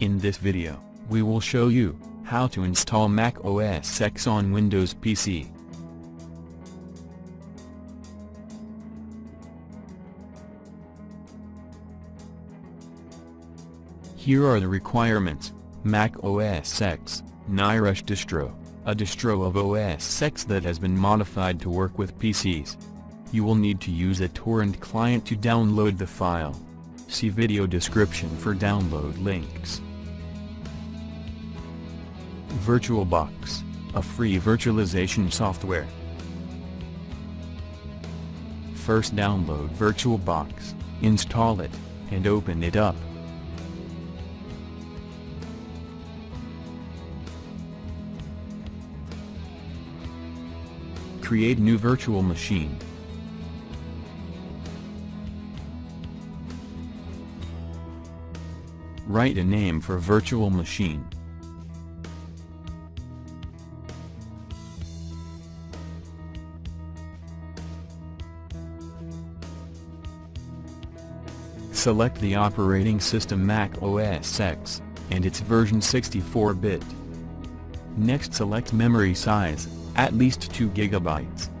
In this video, we will show you how to install Mac OS X on Windows PC. Here are the requirements, Mac OS X, Niresh distro, a distro of OS X that has been modified to work with PCs. You will need to use a torrent client to download the file. See video description for download links. VirtualBox, a free virtualization software. First download VirtualBox, install it, and open it up. Create new virtual machine. Write a name for virtual machine. Select the operating system Mac OS X, and its version 64-bit. Next select memory size, at least 2 GB.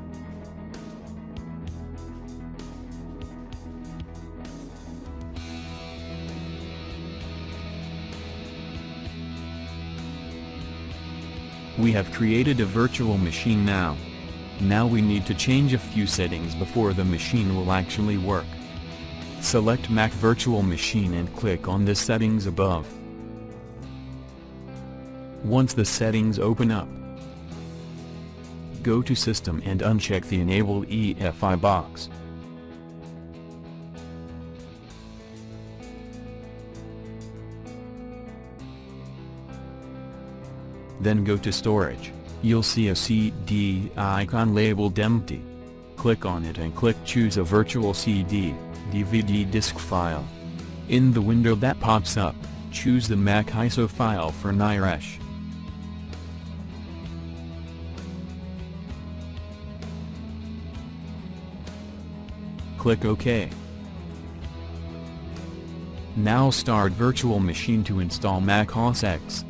We have created a virtual machine now. Now we need to change a few settings before the machine will actually work. Select Mac Virtual Machine and click on the settings above. Once the settings open up, go to System and uncheck the Enable EFI box. Then go to Storage, you'll see a CD icon labeled Empty. Click on it and click Choose a virtual CD, DVD disk file. In the window that pops up, choose the Mac ISO file for Niresh. Click OK. Now start Virtual Machine to install Mac OS X.